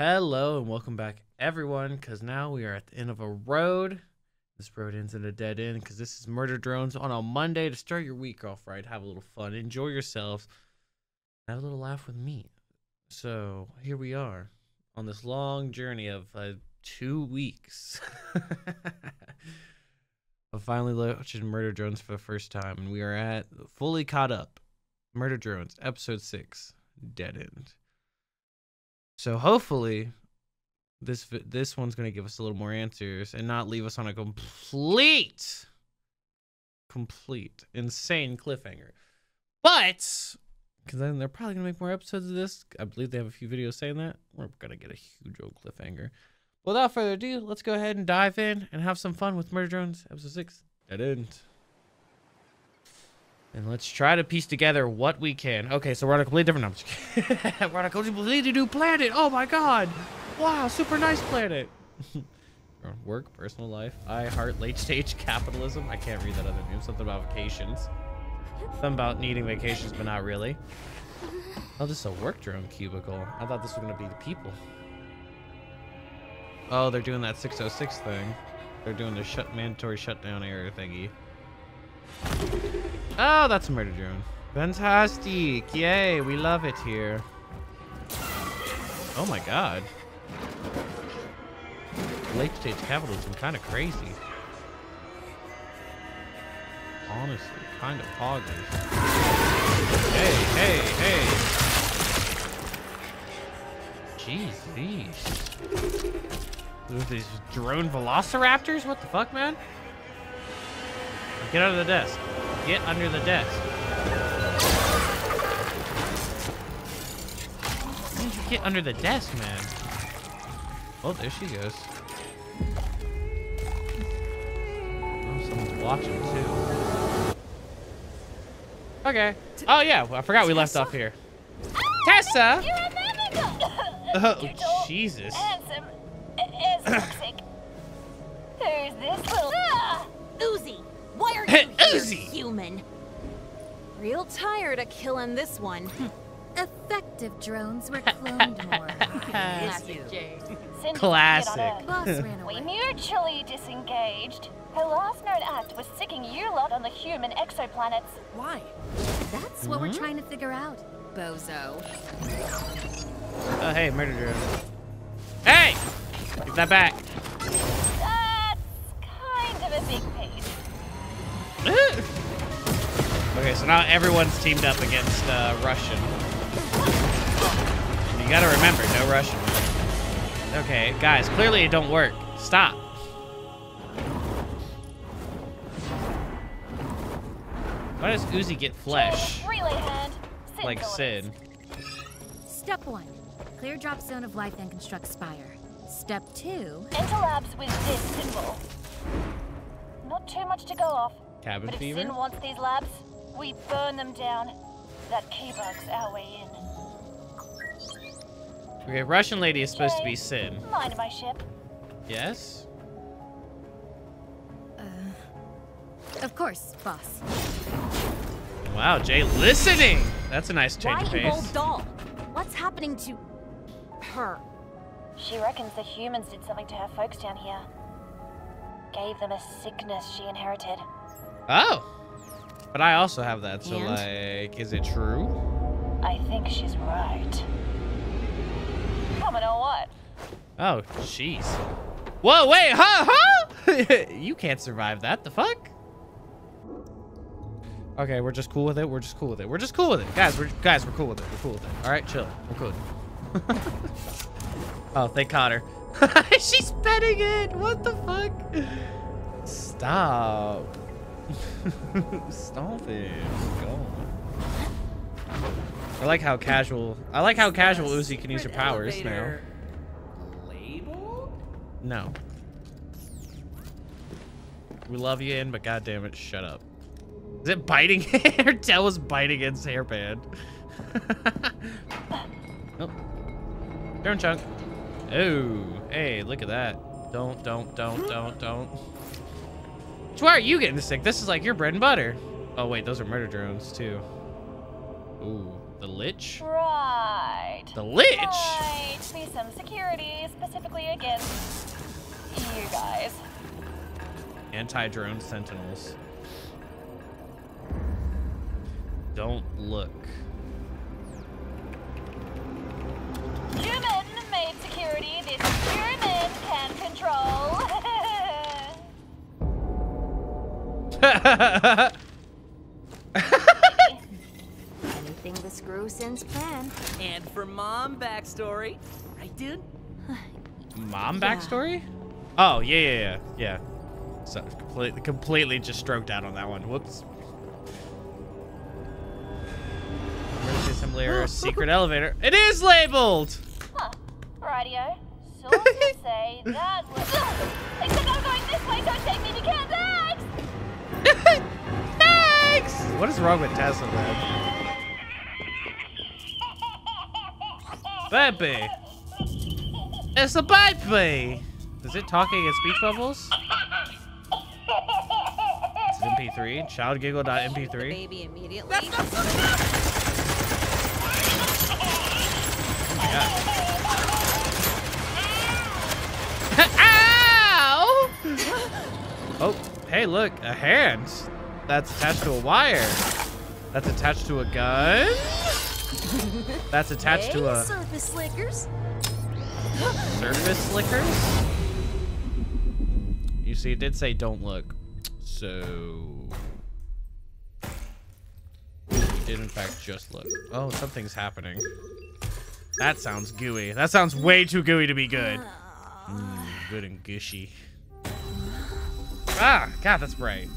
Hello and welcome back, everyone, because now we are at the end of a road. This road ends at a dead end because this is Murder Drones on a Monday to start your week off right. Have a little fun, enjoy yourselves, have a little laugh with me. So here we are on this long journey of uh, two weeks of finally watching Murder Drones for the first time, and we are at fully caught up. Murder Drones, episode six, dead end. So hopefully, this this one's gonna give us a little more answers and not leave us on a complete, complete, insane cliffhanger. But because then they're probably gonna make more episodes of this. I believe they have a few videos saying that. We're gonna get a huge old cliffhanger. Without further ado, let's go ahead and dive in and have some fun with Murder Drones, episode six. Dead end. And let's try to piece together what we can. Okay, so we're on a completely different number. we're on a completely new planet. Oh my god. Wow, super nice planet. Work, personal life. I heart late stage capitalism. I can't read that other name. Something about vacations. Something about needing vacations, but not really. Oh, this is a work drone cubicle. I thought this was going to be the people. Oh, they're doing that 606 thing. They're doing the shut mandatory shutdown area thingy. Oh, that's a murder drone. Fantastic. Yay, we love it here. Oh my god. Late stage capitalism kind of crazy. Honestly, kind of poggers. Hey, hey, hey. Jeez, these. These drone velociraptors? What the fuck, man? Get out of the desk. Get under the desk. Why did you get under the desk, man? Oh, there she goes. Oh, someone's watching too. Okay. Oh yeah, I forgot we left off here. Tessa! You're a manager! Oh, Jesus. Handsome. Is toxic. Who's this little... Uzi, why are you here, Uzi! Human? Real tired of killing this one. Effective drones were cloned more. Classic Classic. we Boss Earth, ran We mutually disengaged. Her last known act was sicking you lot on the human exoplanets. Why? That's what we're hmm? trying to figure out, bozo. Oh, hey, murder drone. Hey! Give that back. Okay, so now everyone's teamed up against uh, Russian. And you gotta remember, no Russian. Okay, guys, clearly it don't work. Stop. Why does Uzi get flesh? Relay hand. Like. Sid. Step one, clear drop zone of life and construct spire. Step two, Enter labs with this symbol. Not too much to go off. Cabin But if fever? Cyn wants these labs, we burn them down. That key-bug's our way in. Okay, Russian lady is supposed to be Okay. Sin. Mind my ship. Yes? Uh, of course, boss. Wow, J listening! That's a nice change Why of an old pace. doll? What's happening to her? She reckons the humans did something to her folks down here. Gave them a sickness she inherited. Oh! But I also have that, so And? like, is it true? I think she's right. Coming on what? Oh, jeez. Whoa, wait, huh, huh? you can't survive that, the fuck? Okay, we're just cool with it. We're just cool with it. We're just cool with it. Guys, we're guys, we're cool with it. We're cool with it. All right, chill. We're cool. oh, they caught her. She's petting it. What the fuck? Stop. Stop it. Go. I like how casual. I like how casual Uzi can use her powers now. Label? No. We love you, in, but goddamn it, shut up. Is it biting? her tail was biting its hairband. oh. Turn chunk. Oh, hey, look at that. Don't, don't, don't, don't, don't. So why are you getting sick? This is like your bread and butter. Oh wait, those are murder drones too. Ooh, the lich. Right. The lich. Right. be some security specifically against you guys. Anti-drone sentinels. Don't look. Human-made Anything the screw sends plan. And for mom backstory, right, dude? Mom backstory? Oh yeah yeah yeah yeah. So completely completely just stroked out on that one. Whoops. Emergency assembly area, secret elevator. It is labeled. huh. Radio. Sources say that was. Except I'm going this way, so take me What is wrong with Tessa, man? Baby. It's a baby. Is it talking in speech bubbles? It's MP3. Childgiggle.mp3. Baby immediately. Ow! Oh, hey, look, a hand. That's attached to a wire. That's attached to a gun. That's attached to a surface slickers. surface slickers. You see, it did say don't look. So. You did, in fact, just look. Oh, something's happening. That sounds gooey. That sounds way too gooey to be good. Mm, good and gushy. Ah, God, that's bright.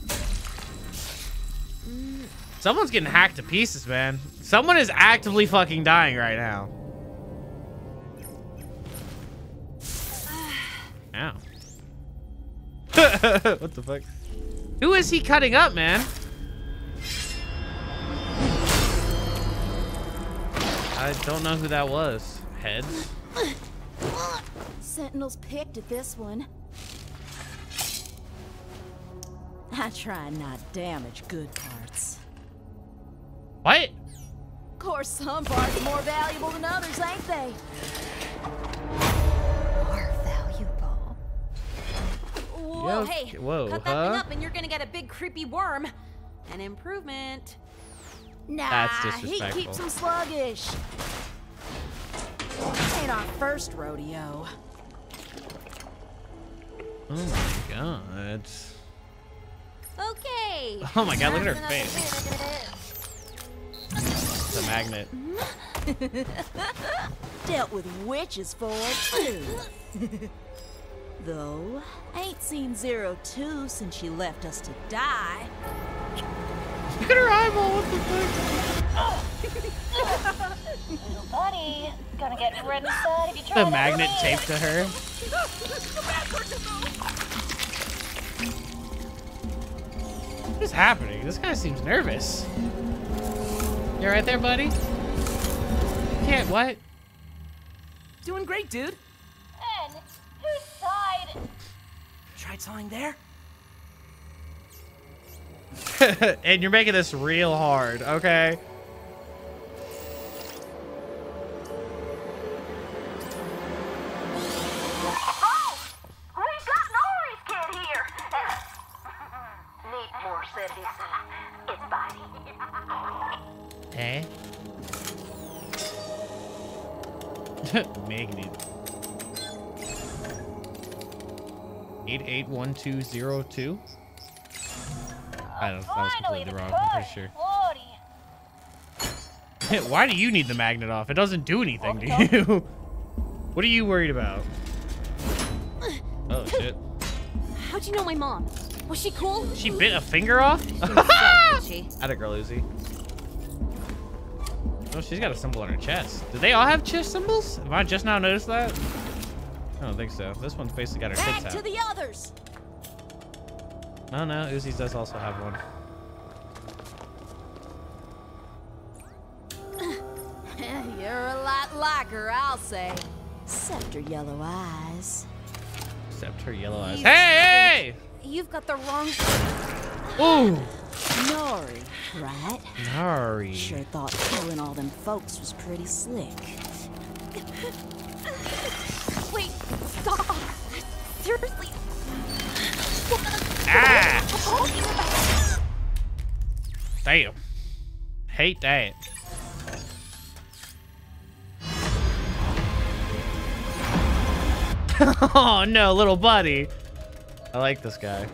Someone's getting hacked to pieces, man. Someone is actively fucking dying right now. Ow. what the fuck? Who is he cutting up, man? I don't know who that was. Heads? Sentinels picked at this one. I try and not damage good parts. What? Of course, some parts are more valuable than others, ain't they? More valuable. Whoa, hey, whoa, cut that thing up and you're gonna get a big creepy worm. An improvement. Nah, That's he keeps them sluggish. Ain't our first rodeo. Oh my god. Okay. Oh my god, look at her face. Enough It's a magnet. Dealt with witches for too. Though, ain't seen Zero Two since she left us to die. Look at her eyeball. What the fuck? Little buddy, gonna get red inside if you try The that magnet taped to her. What is happening? This guy seems nervous. You right there, buddy? Can't what? Doing great, dude. And whose side? Tried something there? and you're making this real hard, okay? Eh? Magnet. Eight eight one two zero two. I don't know. That was completely wrong. I'm pretty sure. Why do you need the magnet off? It doesn't do anything to you. what are you worried about? Oh shit. How'd you know my mom? Was she cool? She bit a finger off? she? Atta girl, Uzi. Oh, she's got a symbol on her chest. Do they all have chest symbols? Have I just now noticed that? I don't think so. This one's basically got her tits Back to the others. Oh no, Uzi's does also have one. You're a lot like her, I'll say. Except her yellow eyes. Except her yellow eyes. You Hey, You've got the wrong! Ooh! Nori, right? Nori. Sure thought killing all them folks was pretty slick. Wait, stop! Seriously? Ah! Damn. Hate that. oh no, little buddy. I like this guy.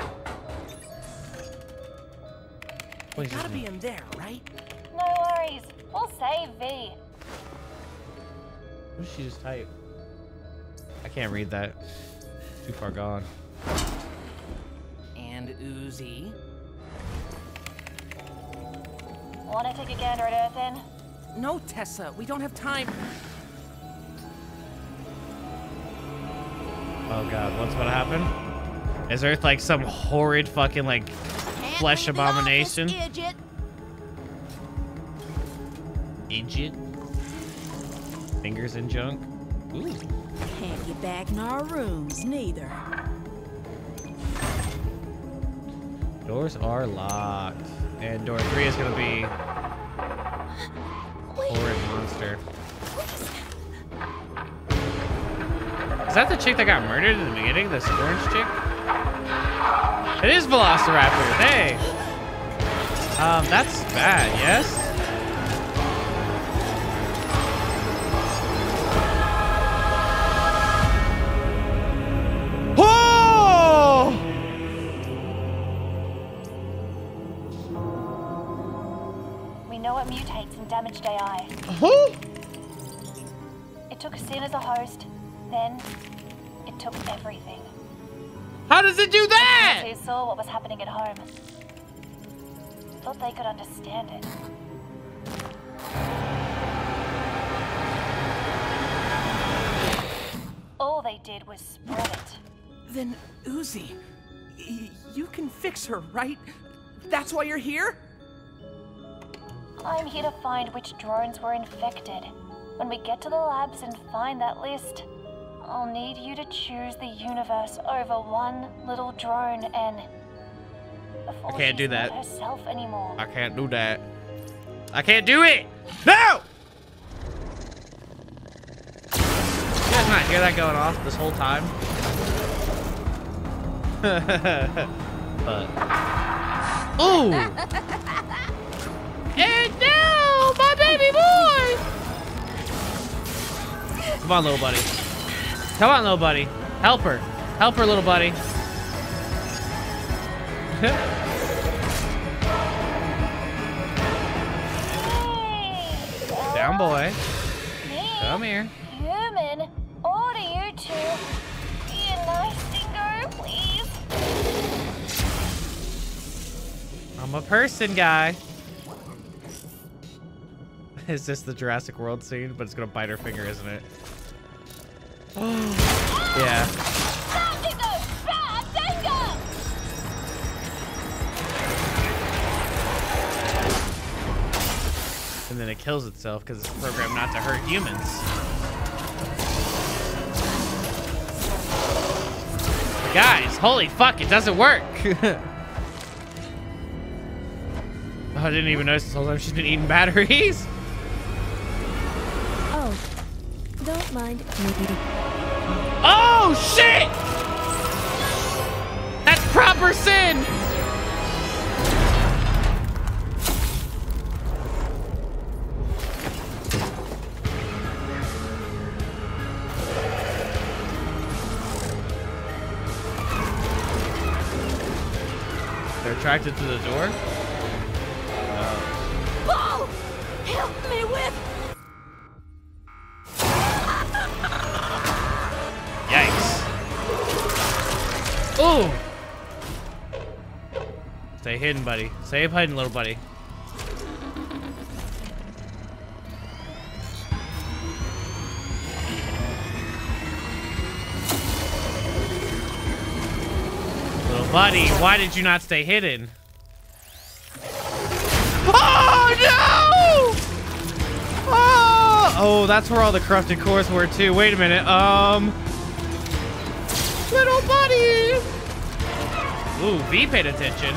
They Wait, gotta be in there, right? No worries. We'll save V. What did she just type? I can't read that. Too far gone. And Uzi. Wanna take a gander at Earth in? No, Tessa, we don't have time. Oh god, what's gonna happen? Is Earth like some horrid fucking like Can't Flesh leave the office, abomination. Idiot. idiot? Fingers in junk? Ooh. Can't get back in our rooms, neither. Doors are locked. And door three is gonna be horrid monster. Is that the chick that got murdered in the beginning? This orange chick? It is Velociraptor. Hey. Um, that's bad, yes? Oh! We know it mutates and damaged AI. Huh? It took us in as a host, then it took everything. How does it do that? They saw what was happening at home. Thought they could understand it. All they did was spread it. Then Uzi, y- you can fix her, right? That's why you're here? I'm here to find which drones were infected. When we get to the labs and find that list, I'll need you to choose the universe over one little drone and. I can't do that. herself anymore. I can't do that. I can't do it. No! You guys not hear that going off this whole time? but. Ooh! and now, my baby boy! Come on, little buddy. Come on, little buddy. Help her. Help her, little buddy. Down, boy. Me? Come here. Human? Order you two. Be a nice dingo, please. I'm a person guy. Is this the Jurassic World scene? But it's gonna bite her finger, isn't it? yeah. Bad dingo! Bad dingo! And then it kills itself because it's programmed not to hurt humans. Guys, holy fuck, it doesn't work. oh, I didn't even notice this whole time she's been eating batteries. Oh, don't mind. Oh shit! That's proper sin! They're attracted to the door? Ooh! Stay hidden, buddy. Stay hidden, little buddy. Little buddy, why did you not stay hidden? Oh no! Oh, oh, that's where all the corrupted cores were too. Wait a minute. Um, little buddy. Ooh, V paid attention.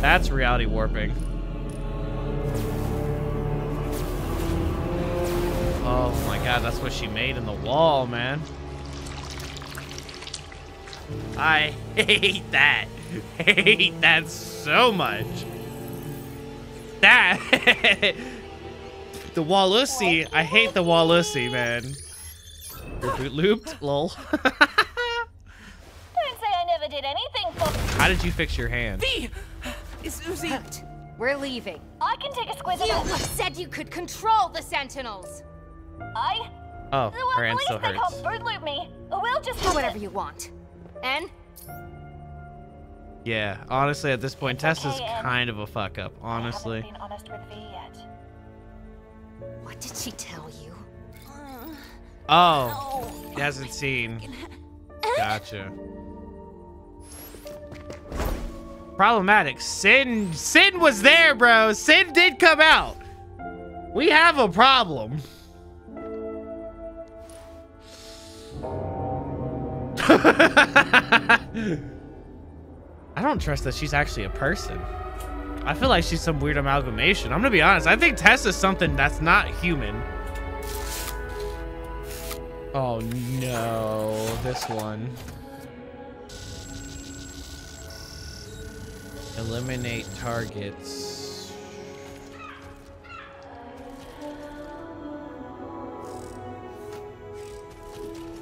That's reality warping. Oh my god, that's what she made in the wall, man. I hate that. Hate that so much. That. the Walusi. I hate the Walusi, man. You're boot looped? Lol. Don't say I never did anything for. How did you fix your hand? V! Is Uzi. We're leaving. I can take a squiz of You it. said you could control the Sentinels. I. Oh, Well, her at hand least still they hurts. can't boot loop me. We'll just Do whatever to- you want. And Yeah, honestly, at this point, It's Tessa's okay, Em. Um, kind of a fuck up, I honestly. haven't been honest with V yet. What did she tell you? Oh, he hasn't seen. Gotcha. Problematic. Cyn, Cyn was there, bro. Cyn did come out. We have a problem. I don't trust that she's actually a person. I feel like she's some weird amalgamation. I'm gonna be honest. I think Tessa's something that's not human. Oh no, this one. Eliminate targets.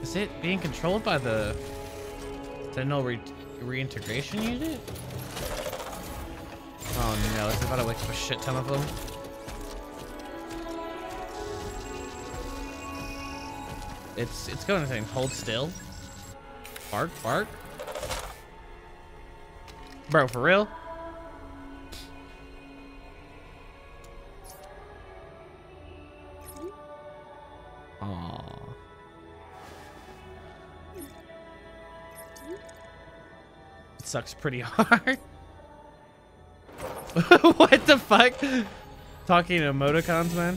Is it being controlled by the Sentinel re reintegration unit? Oh no, this is about to wake up a shit ton of them? It's it's going to. Hold still. Bark, bark. Bro, for real? Sucks pretty hard. what the fuck? Talking to emoticons, man?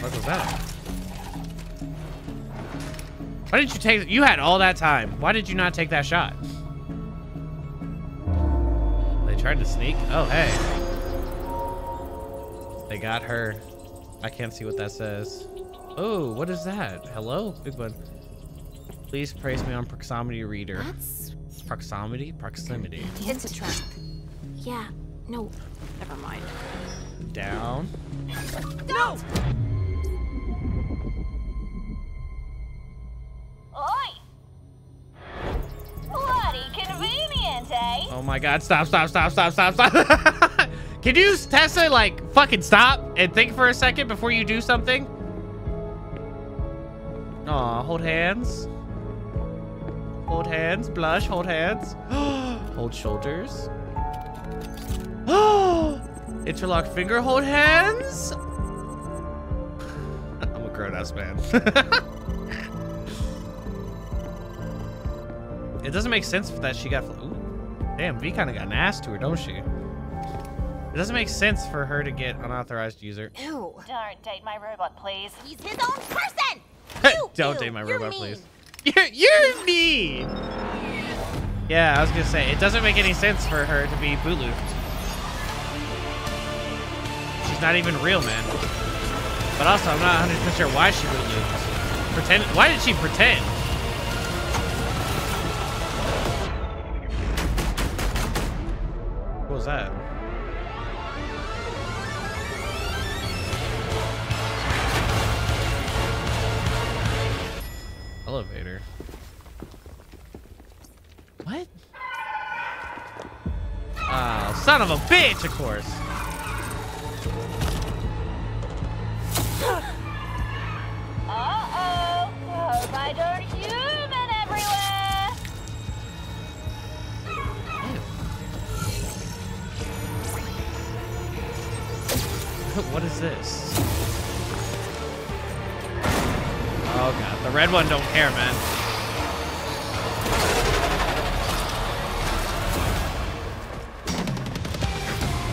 What was that? Why didn't you take? You had all that time. Why did you not take that shot? They tried to sneak. Oh, hey. They got her. I can't see what that says. Oh, what is that? Hello, big one. Please praise me on proximity reader. That's. Proximity? Proximity. It's a trap. Yeah, no. Never mind. Down. No! Oi! Bloody convenient, eh? Oh my god, stop, stop, stop, stop, stop, stop. Can you, Tessa, like, fucking stop and think for a second before you do something? Aw, hold hands. Hold hands, blush, hold hands. hold shoulders. Oh interlock finger, hold hands. I'm a grown-ass man. it doesn't make sense that she got... Ooh. Damn, V kind of got an ass to her, don't she? It doesn't make sense for her to get unauthorized user. Ew. Don't date my robot, please. He's his own person. Don't ew, date my robot, mean. please. You're, you're mean. Yeah, I was gonna say it doesn't make any sense for her to be boot looped. She's not even real, man. But also, I'm not 100 percent sure why she boot looped. Pretend. Why did she pretend? What was that? Elevator. What? Oh, son of a bitch, of course. Uh-oh. Hope human everywhere. what is this? Oh god, the red one don't care, man.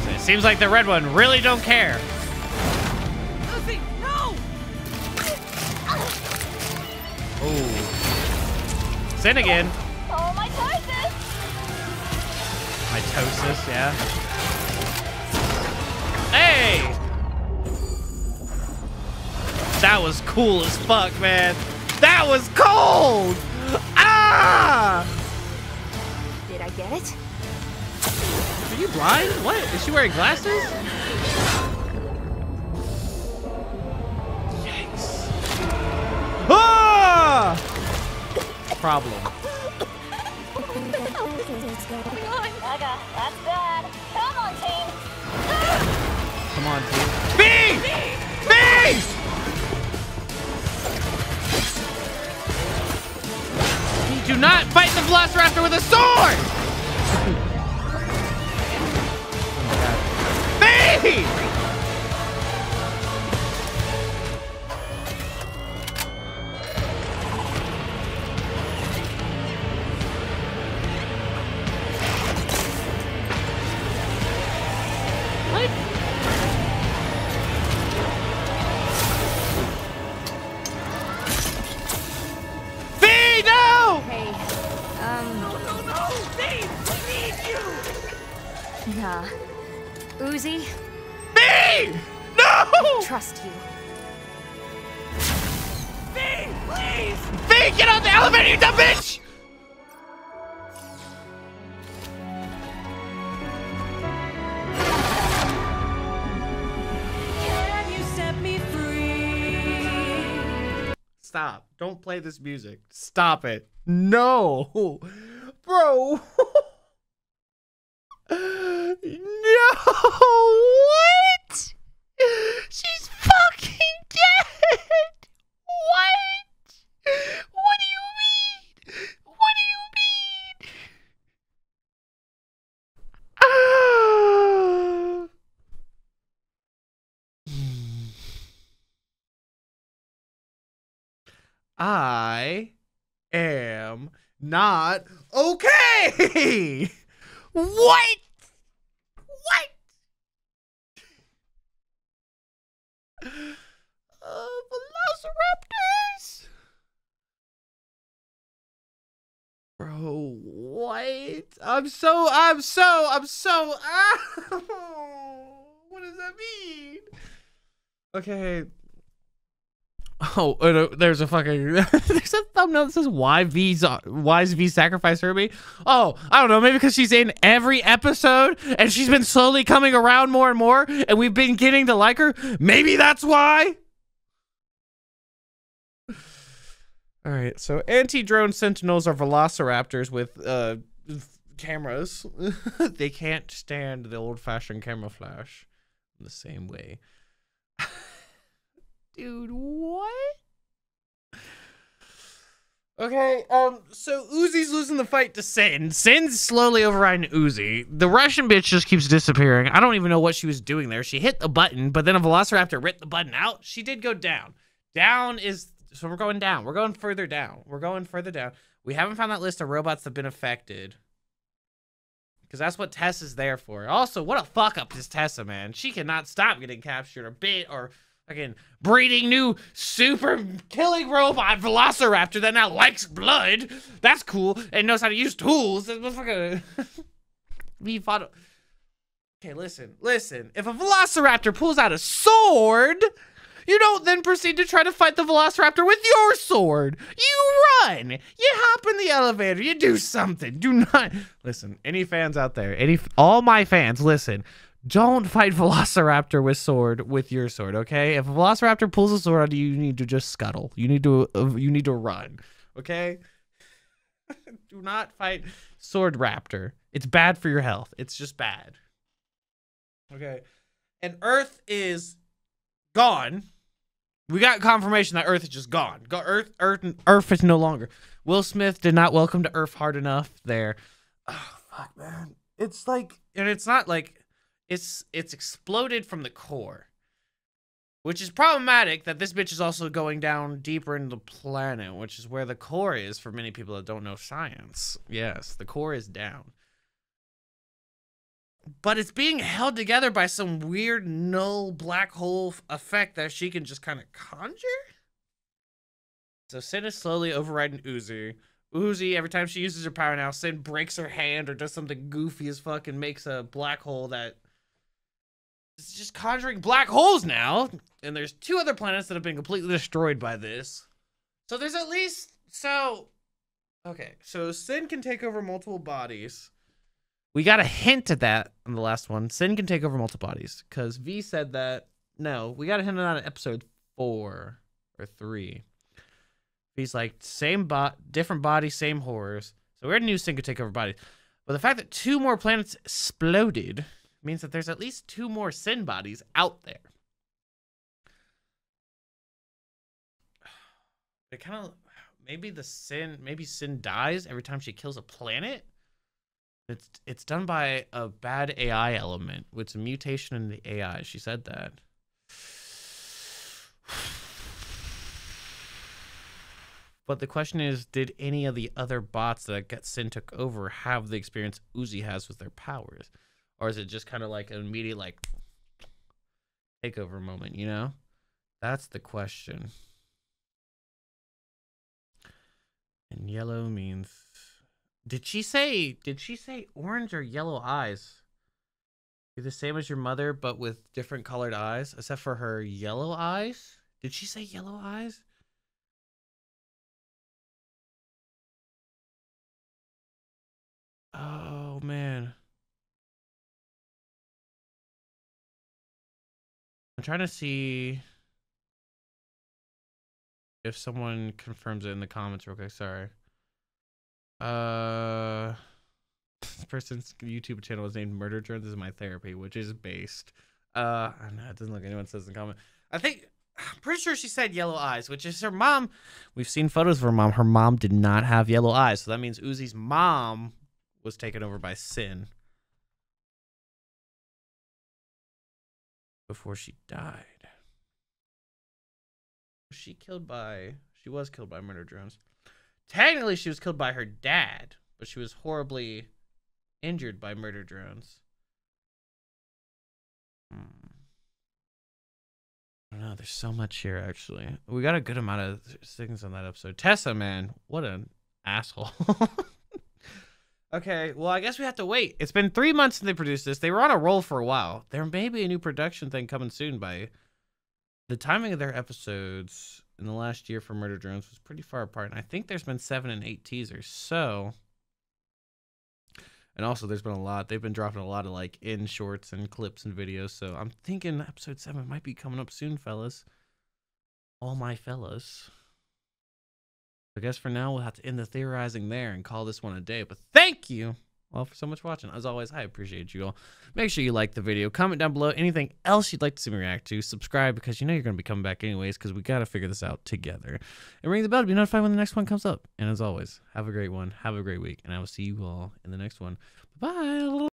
So it seems like the red one really don't care. No! Ooh. Cyn again. Oh, my. Mitosis, yeah. Hey! That was cool as fuck, man. That was cold! Ah! Did I get it? Are you blind? What? Is she wearing glasses? Yikes. Ah! Problem. Gaga, that's bad. Come on, team. Come on, team. B! B! Do not fight the Velociraptor with a sword! B! Trust you. Dave, please! B, get on the elevator, you dumb bitch! Can you set me free? Stop. Don't play this music. Stop it. No. Bro. no. What? She's fucking dead. What? What do you mean? What do you mean? Ah. I am not okay. What? Uh, velociraptors? Bro, what? I'm so, I'm so, I'm so. what does that mean? Okay, Oh, uh, there's a fucking there's a thumbnail that says YV's Wise V sacrifice Herbie. Oh, I don't know, maybe because she's in every episode and she's been slowly coming around more and more, and we've been getting to like her. Maybe that's why. All right, so anti-drone sentinels are velociraptors with uh cameras. they can't stand the old-fashioned camera flash in the same way. Dude, what? Okay, um, so Uzi's losing the fight to Cyn. Cyn's slowly overriding Uzi. The Russian bitch just keeps disappearing. I don't even know what she was doing there. She hit the button, but then a Velociraptor ripped the button out. She did go down. Down is so we're going down. We're going further down. We're going further down. We haven't found that list of robots that have been affected. Because that's what Tess is there for. Also, what a fuck up is Tessa, man. She cannot stop getting captured or bit or Again, breeding new super killing robot velociraptor that now likes blood. That's cool and knows how to use tools. We fought. Okay, listen, listen. If a velociraptor pulls out a sword, you don't then proceed to try to fight the velociraptor with your sword. You run. You hop in the elevator. You do something. Do not listen. Any fans out there? Any all my fans? Listen. Don't fight Velociraptor with sword with your sword, okay? If a Velociraptor pulls a sword on you, you need to just scuttle. You need to uh, you need to run, okay? Do not fight Sword Raptor. It's bad for your health. It's just bad. Okay. And Earth is gone. We got confirmation that Earth is just gone. Go- Earth, Earth, Earth is no longer. Will Smith did not welcome to Earth hard enough there. Oh fuck, man. It's like, and it's not like it's it's exploded from the core, which is problematic. That this bitch is also going down deeper into the planet, which is where the core is for many people that don't know science. Yes, the core is down but it's being held together by some weird null black hole effect that she can just kind of conjure. So Cyn is slowly overriding Uzi. Uzi, every time she uses her power now, Cyn breaks her hand or does something goofy as fuck and makes a black hole that is just conjuring black holes now. And there's two other planets that have been completely destroyed by this. So there's at least so Okay, so Cyn can take over multiple bodies. We got a hint at that on the last one. Cyn can take over multiple bodies because V said that. No, we got a hint on that in episode four or three. He's like same bot, different body, same horrors. So we already knew Cyn could take over bodies, but the fact that two more planets exploded means that there's at least two more Cyn bodies out there. It kind of maybe the Cyn maybe Cyn dies every time she kills a planet. It's it's done by a bad AI element. It's a mutation in the AI. She said that. But the question is, did any of the other bots that get Cyn took over have the experience Uzi has with their powers? Or is it just kind of like an immediate like takeover moment, you know? That's the question. And yellow means Did she say did she say orange or yellow eyes? You're the same as your mother, but with different colored eyes, except for her yellow eyes? Did she say yellow eyes? Oh man. I'm trying to see if someone confirms it in the comments real quick. Sorry. Uh, this person's YouTube channel is named Murder Drones is my therapy, which is based. Uh, I know. It doesn't look anyone says in the comment. I think I'm pretty sure she said yellow eyes, which is her mom. We've seen photos of her mom. Her mom did not have yellow eyes, so that means Uzi's mom was taken over by Cyn before she died. Was she killed by? She was killed by murder drones. Technically, she was killed by her dad, but she was horribly injured by murder drones. Hmm. I don't know. There's so much here, actually. We got a good amount of things on that episode. Tessa, man, what an asshole. okay, well, I guess we have to wait. It's been three months since they produced this. They were on a roll for a while. There may be a new production thing coming soon by the timing of their episodes in the last year for Murder Drones was pretty far apart. And I think there's been seven and eight teasers. So, and also there's been a lot. They've been dropping a lot of like in shorts and clips and videos. So I'm thinking episode seven might be coming up soon, fellas. All my fellas. I guess for now we'll have to end the theorizing there and call this one a day. But thank you all for so much watching. As always, I appreciate you all. Make sure you like the video, comment down below anything else you'd like to see me react to, subscribe because you know you're going to be coming back anyways because we got to figure this out together. And ring the bell to be notified when the next one comes up. And as always, have a great one, have a great week, and I will see you all in the next one. Bye.